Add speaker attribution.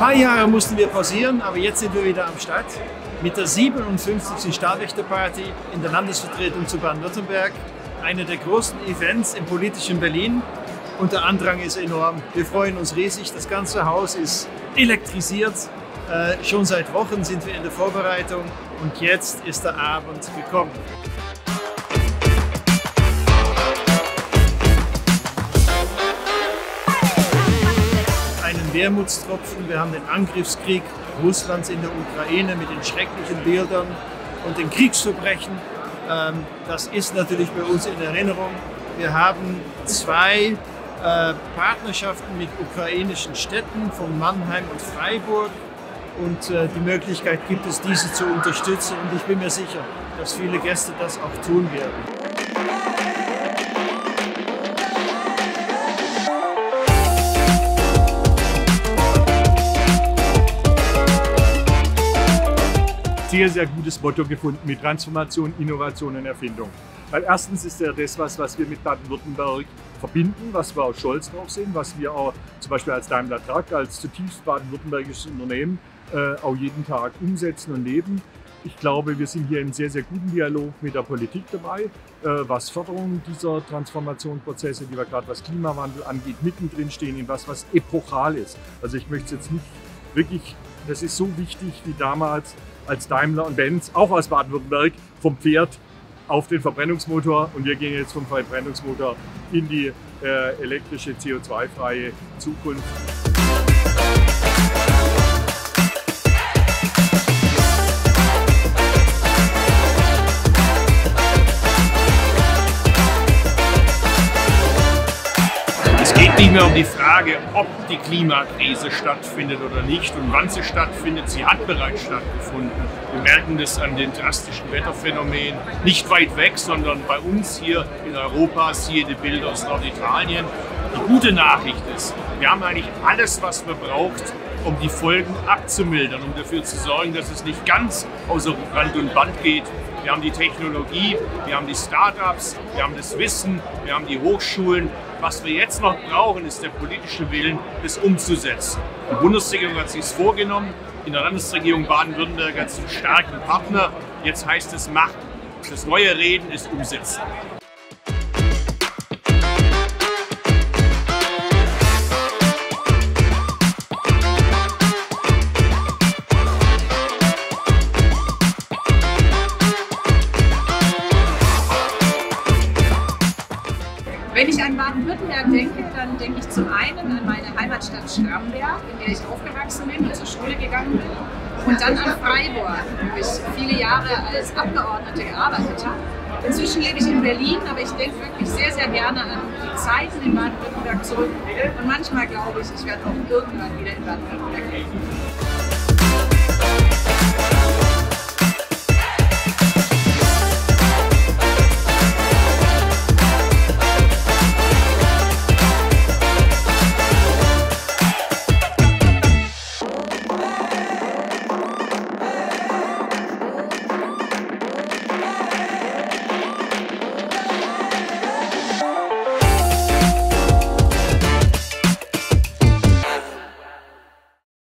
Speaker 1: Zwei Jahre mussten wir pausieren, aber jetzt sind wir wieder am Start mit der 57. Stahlwächterparty in der Landesvertretung zu Baden-Württemberg. Eine der großen Events im politischen Berlin und der Andrang ist enorm. Wir freuen uns riesig. Das ganze Haus ist elektrisiert. Äh, schon seit Wochen sind wir in der Vorbereitung und jetzt ist der Abend gekommen. Wermutstropfen. Wir haben den Angriffskrieg Russlands in der Ukraine mit den schrecklichen Bildern und den Kriegsverbrechen. Ähm, das ist natürlich bei uns in Erinnerung. Wir haben zwei äh, Partnerschaften mit ukrainischen Städten von Mannheim und Freiburg. Und äh, die Möglichkeit gibt es, diese zu unterstützen. Und ich bin mir sicher, dass viele Gäste das auch tun werden.
Speaker 2: Sehr, sehr gutes Motto gefunden mit Transformation, Innovation und Erfindung. Weil erstens ist ja das was, was wir mit Baden-Württemberg verbinden, was wir auch stolz drauf sind, was wir auch zum Beispiel als Daimler Truck, als zutiefst baden-württembergisches Unternehmen äh, auch jeden Tag umsetzen und leben. Ich glaube, wir sind hier in sehr, sehr guten Dialog mit der Politik dabei, äh, was Förderung dieser Transformationsprozesse, die wir gerade was Klimawandel angeht, mittendrin stehen in was, was epochal ist. Also ich möchte jetzt nicht wirklich, das ist so wichtig wie damals als Daimler und Benz, auch aus Baden-Württemberg, vom Pferd auf den Verbrennungsmotor und wir gehen jetzt vom Verbrennungsmotor in die äh, elektrische CO2-freie Zukunft.
Speaker 3: nicht mehr um die Frage, ob die Klimakrise stattfindet oder nicht und wann sie stattfindet. Sie hat bereits stattgefunden. Wir merken das an den drastischen Wetterphänomenen. Nicht weit weg, sondern bei uns hier in Europa, siehe die Bilder aus Norditalien. Die gute Nachricht ist, wir haben eigentlich alles, was wir braucht, um die Folgen abzumildern, um dafür zu sorgen, dass es nicht ganz außer Rand und Band geht. Wir haben die Technologie, wir haben die Startups, wir haben das Wissen, wir haben die Hochschulen. Was wir jetzt noch brauchen, ist der politische Willen, das umzusetzen. Die Bundesregierung hat sich vorgenommen. In der Landesregierung Baden-Württemberg hat sie einen starken Partner. Jetzt heißt es machen. Das neue Reden ist umsetzen.
Speaker 4: Wenn ich an Baden-Württemberg denke, dann denke ich zum einen an meine Heimatstadt Schramberg, in der ich aufgewachsen bin und zur Schule gegangen bin. Und dann an Freiburg, wo ich viele Jahre als Abgeordnete gearbeitet habe. Inzwischen lebe ich in Berlin, aber ich denke wirklich sehr, sehr gerne an die Zeiten in Baden-Württemberg zurück. Und manchmal glaube ich, ich werde auch irgendwann wieder in Baden-Württemberg leben.